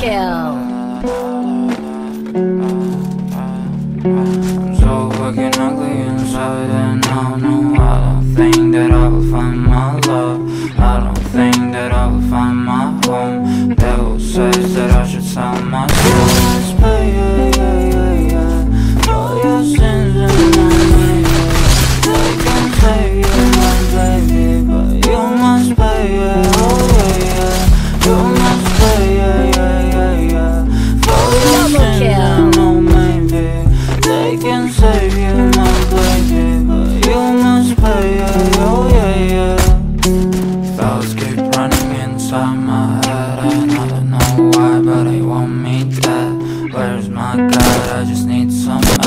kill. I'm so fucking ugly inside and I don't know I don't think that I will find my I just need some